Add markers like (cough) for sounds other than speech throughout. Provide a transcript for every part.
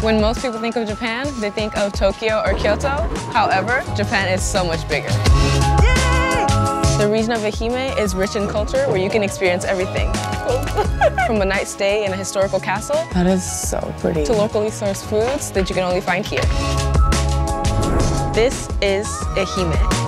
When most people think of Japan, they think of Tokyo or Kyoto. However, Japan is so much bigger. The region of Ehime is rich in culture where you can experience everything. (laughs) From a night stay in a historical castle That is so pretty. to locally sourced foods that you can only find here. This is Ehime.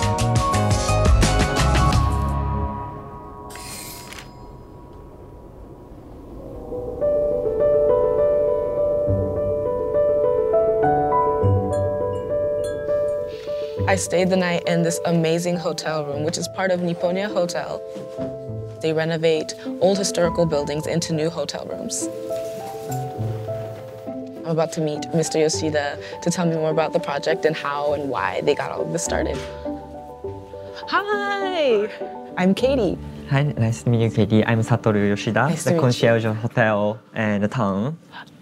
I stayed the night in this amazing hotel room, which is part of Nipponia Hotel. They renovate old historical buildings into new hotel rooms. I'm about to meet Mr. Yoshida to tell me more about the project and how and why they got all of this started. Hi, I'm Katie. Hi, nice to meet you, Katie. I'm Satoru Yoshida, Nice the concierge of hotel and the town.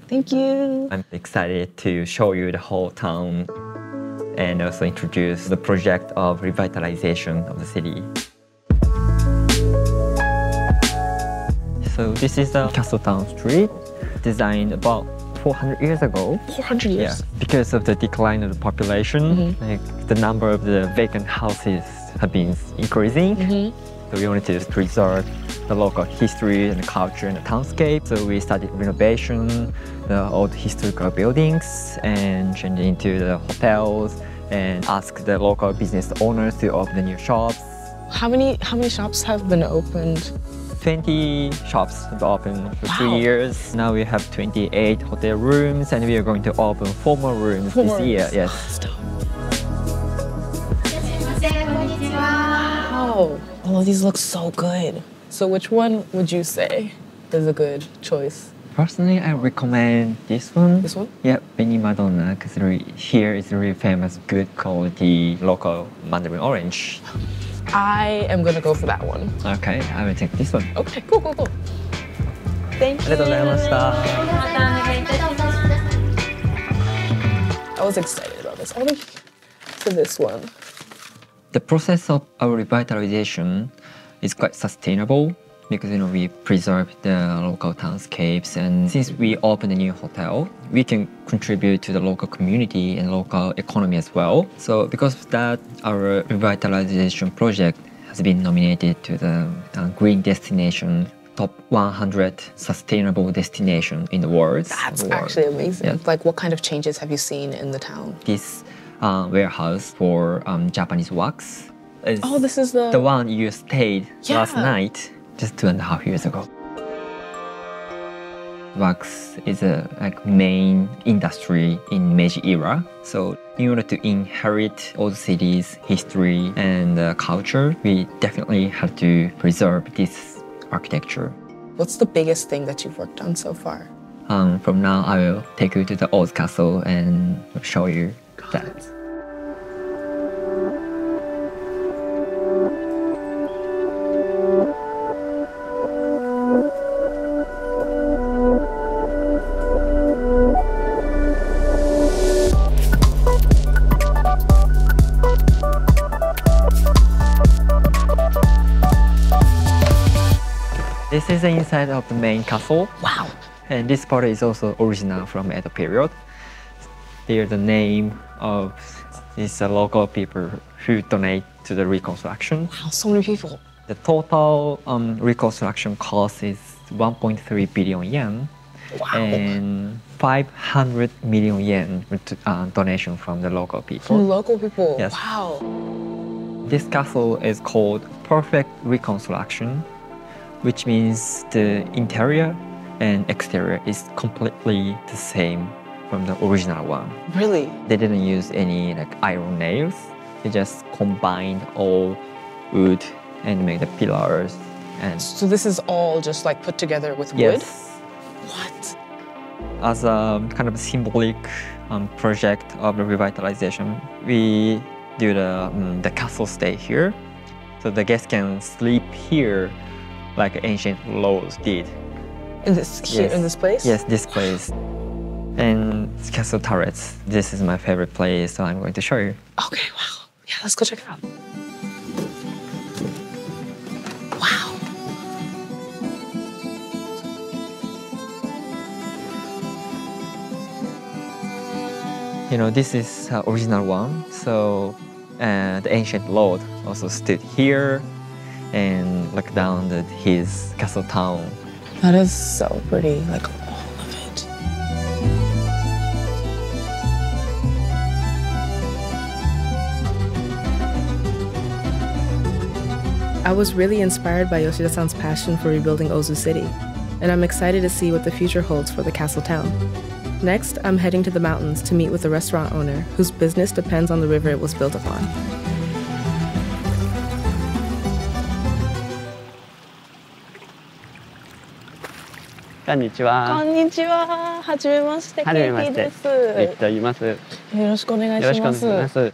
Thank you. I'm excited to show you the whole town and also introduce the project of revitalization of the city. So this is the Castletown Street, designed about 400 years ago. 400 years? Yeah, because of the decline of the population, mm-hmm. like the number of the vacant houses have been increasing. Mm-hmm. So we wanted to just preserve the local history and the culture and the townscape. So we started renovation, the old historical buildings, and changed into the hotels, and asked the local business owners to open the new shops. How many how many shops have been opened? 20 shops have opened for Wow. three years. Now we have 28 hotel rooms, and we are going to open four more rooms Four this more year. rooms. Yes. Stop. Wow. All of these look so good. So which one would you say is a good choice? Personally, I recommend this one. This one? Yep, Beni Madonna, because here is really famous, good quality local mandarin orange. I am gonna go for that one. Okay, I will take this one. Okay, cool, cool, cool. Thank you. I was excited about this. I think to this one. The process of our revitalization is quite sustainable because you know we preserve the local townscapes and since we open a new hotel we can contribute to the local community and local economy as well so because of that our revitalization project has been nominated to the uh, green destination top 100 sustainable destination in the world That's World. actually amazing. Yeah. Like, what kind of changes have you seen in the town? this uh, warehouse for um, Japanese wax is Oh, this is the the one you stayed last night just two and a half years ago. Wax is a like main industry in Meiji era. So in order to inherit old city's history and uh, culture, we definitely have to preserve this architecture. What's the biggest thing that you've worked on so far? Um, from now, I will take you to the old castle and show you that. This is the inside of the main castle. Wow. And this part is also original from Edo period. Here the name of these uh, local people who donate to the reconstruction. Wow, so many people. The total um, reconstruction cost is 1.3 billion yen Wow. and 500 million yen uh, donation from the local people. From local people. Yes. Wow. This castle is called Perfect Reconstruction, which means the interior and exterior is completely the same from the original one. Really? They didn't use any like iron nails. They just combined all wood and made the pillars and So this is all just like put together with wood? What? as a kind of symbolic um, project of the revitalization, we do the um, the castle stay here, so the guests can sleep here, like ancient lords did. In this here Yes. in this place? Yes, this place. And castle turrets. This is my favorite place, so I'm going to show you. Okay, wow. Yeah, let's go check it out. Wow. you know, this is uh, original one. So uh, the ancient lord also stood here and looked down at his castle town. That is so pretty, like I was really inspired by Yoshida-san's passion for rebuilding Ozu City, and I'm excited to see what the future holds for the castle town. Next, I'm heading to the mountains to meet with the restaurant owner whose business depends on the river it was built upon. こんにちは。こんにちは。はじめまして、はじめまして KT です。リッと言います。よよろしくお願いろしくお願いします。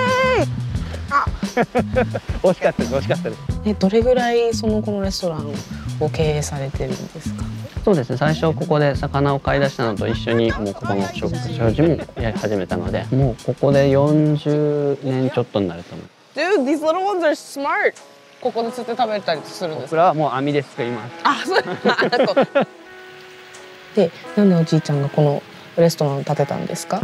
惜しかったです。惜しかったです。(laughs) え、どれぐらいそのこのレストランを経営されてるんですか？そうですね。最初ここで魚を買い出したのと一緒にもうここの食事もやり始めたので、もうここで40年ちょっとになると思う。Dude, these little ones are smart. ここで釣って食べたりするんです僕らはもう網ですくいます。あ、そう (laughs) で、なんでおじいちゃんがこのレストランを建てたんですか？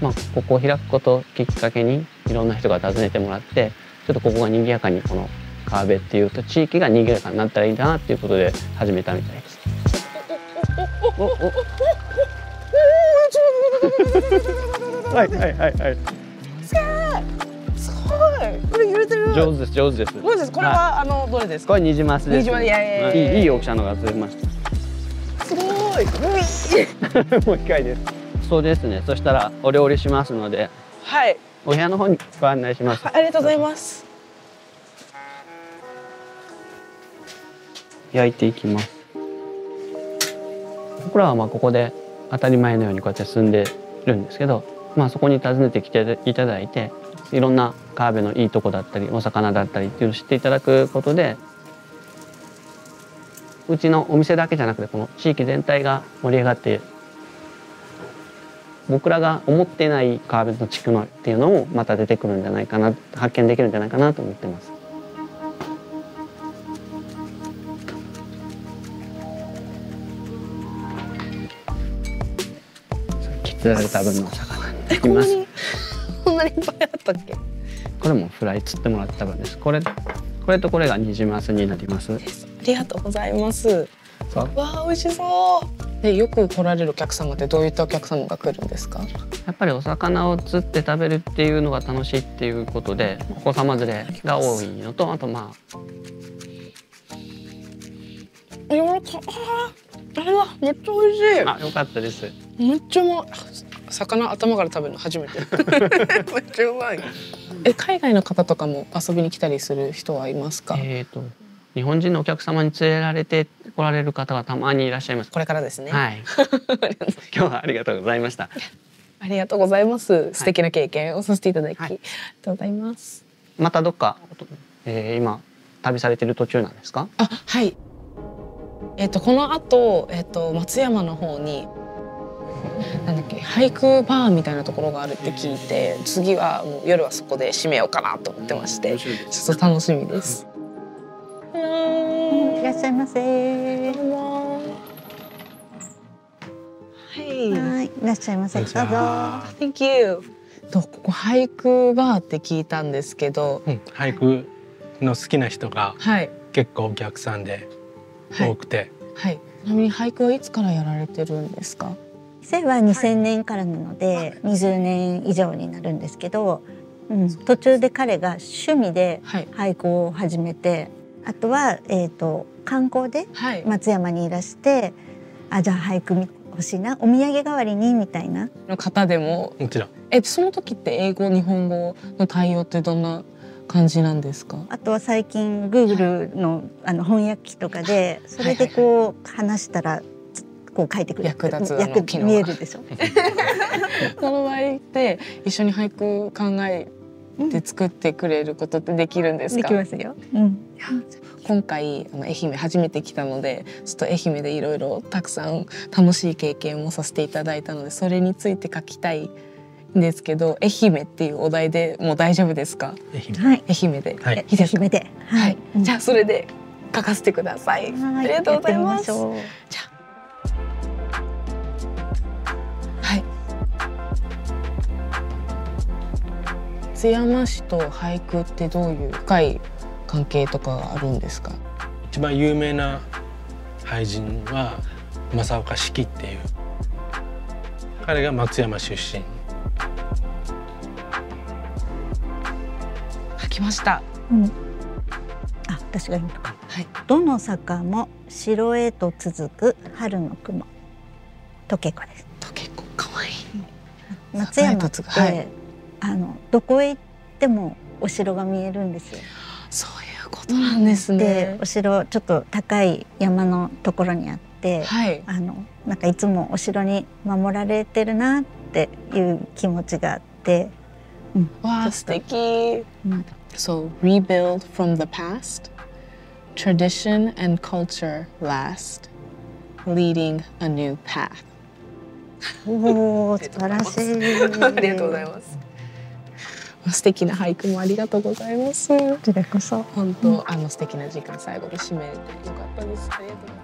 まあ、ここを開くことをきっかけにいろんな人が訪ねてもらってちょっとここが賑やかにこの川辺っていうと地域が賑やかになったらいいなっていうことで始めたみたいです。おおはいはいはいはい。すごい。これ揺れてる。上手です上手です。どうです。これは、あのどれですか。これニジマスです。ニジマスいやいやいやいい大きさのが釣れましたすごい。もう一回です。そうですね。そしたらお料理しますのではい。お部屋の方にご案内します。ありがとうございます。焼いていきます僕らはまあここで当たり前のようにこうやって住んでるんですけど、まあ、そこに訪ねてきていただいていろんな川辺のいいとこだったりお魚だったりっていうのを知っていただくことでうちのお店だけじゃなくてこの地域全体が盛り上がって僕らが思っていない川辺の地区のっていうのもまた出てくるんじゃないかな発見できるんじゃないかなと思ってます。釣られた分の魚にいきます。こんなに。いっぱいあったっけ？これもフライ釣ってもらった分です。これこれとこれがニジマスになります。ありがとうございます。わあ、美味しそう。で、よく来られるお客様ってどういったお客様が来るんですか？やっぱりお魚を釣って食べるっていうのが楽しいっていうことでお子様連れが多いのとあとまあ柔らか。あーあれだ、めっちゃ美味しい。あよかったです。めっちゃう。魚頭から食べるの初めて。(laughs) めっちゃうまい。え、海外の方とかも遊びに来たりする人はいますか？えっ、と日本人のお客様に連れられて来られる方がたまにいらっしゃいます。これからですね。はい。(laughs) 今日はありがとうございました。ありがとうございます。素敵な経験をさせていただき、はいありがとうございます。またどっか、えー今旅されてる途中なんですか？あ、はい。えっ、とこの後、えっ、と松山の方になんだっけ俳句バーみたいなところがあるって聞いて、次はもう夜はそこで締めようかなと思ってまして、ちょっと楽しみです。いらっしゃいませ。どうもはい。はい、いらっしゃいませ。どうぞ。Thank you. とここ俳句バーって聞いたんですけど、うん、俳句の好きな人がはい結構お客さんではい多くて、はい。ちなみに俳句はいつからやられてるんですか？店は2000年からなので、20年以上になるんですけど、うん、途中で彼が趣味ではい俳句を始めて、あとはえっ、と観光ではい。松山にいらして、あじゃあ俳句み欲しいな、お土産代わりにみたいな。の方でももちろんえその時って英語日本語の対応ってどんな感じなんですか？あとは最近 Google のあの翻訳機とかでそれでこう話したらこう書いてくれる役立つ役機能が見えるでしょ？(laughs) (laughs) その場合って一緒に俳句考えで作ってくれることってできるんですでか、きますよ。うん。今回あの愛媛初めて来たのでちょっと愛媛でいろいろたくさん楽しい経験もさせていただいたのでそれについて書きたいんですけど愛媛っていうお題でもう大丈夫ですか？愛媛。はい。愛媛で、はい。愛媛で。はい、うん。じゃあそれで書かせてください、はありがとうございます。じゃ津山市と俳句ってどういう深い関係とかがあるんですか？一番有名な俳人は正岡子規っていう彼が松山出身書きましたうん。あ、私が言うとか。はいどの坂も城へと続く春の雲。とけこです。と結構可愛い松山って、はいあのどこへ行ってもお城が見えるんですよ。そういうことなんですね。で、お城ちょっと高い山のところにあって、はい。あのなんかいつもお城に守られてるなっていう気持ちがあって、わあ素敵。うん。So rebuild from the past. Tradition and culture last leading a new path. (laughs) おお素晴らしい。(laughs) ありがとうございます (laughs) (laughs) 素敵な俳句もありがとうございますこちらこそ。本当、あの素敵な時間最後に締めよかったですありがとう